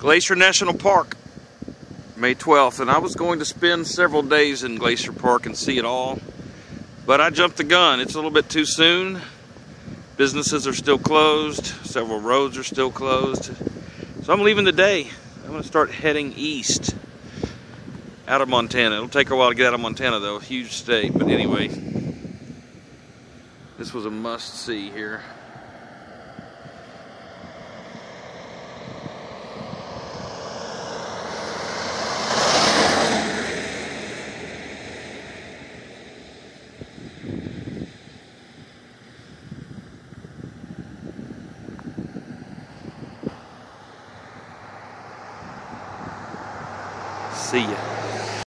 Glacier National Park, May 12th. And I was going to spend several days in Glacier Park and see it all. But I jumped the gun. It's a little bit too soon. Businesses are still closed. Several roads are still closed. So I'm leaving today. I'm going to start heading east out of Montana. It'll take a while to get out of Montana though. Huge state. But anyway, this was a must see here. See ya.